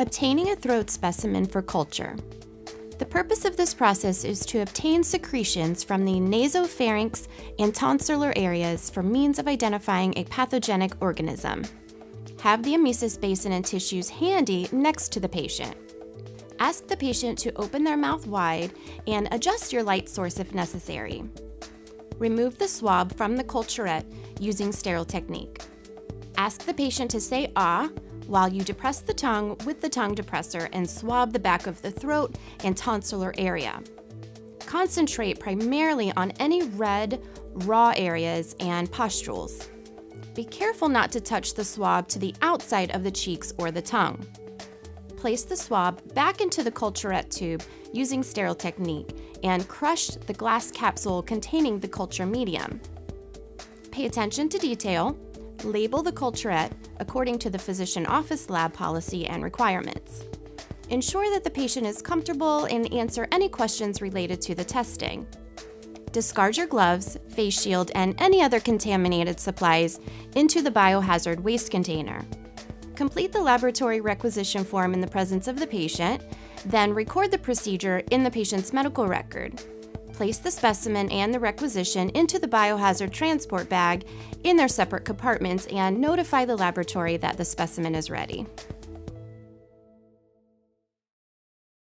Obtaining a throat specimen for culture. The purpose of this process is to obtain secretions from the nasopharynx and tonsillar areas for means of identifying a pathogenic organism. Have the emesis basin and tissues handy next to the patient. Ask the patient to open their mouth wide and adjust your light source if necessary. Remove the swab from the culturette using sterile technique. Ask the patient to say ah while you depress the tongue with the tongue depressor and swab the back of the throat and tonsillar area. Concentrate primarily on any red, raw areas and pustules. Be careful not to touch the swab to the outside of the cheeks or the tongue. Place the swab back into the culturette tube using sterile technique and crush the glass capsule containing the culture medium. Pay attention to detail Label the culturette according to the physician office lab policy and requirements. Ensure that the patient is comfortable and answer any questions related to the testing. Discard your gloves, face shield, and any other contaminated supplies into the biohazard waste container. Complete the laboratory requisition form in the presence of the patient, then record the procedure in the patient's medical record place the specimen and the requisition into the biohazard transport bag in their separate compartments and notify the laboratory that the specimen is ready.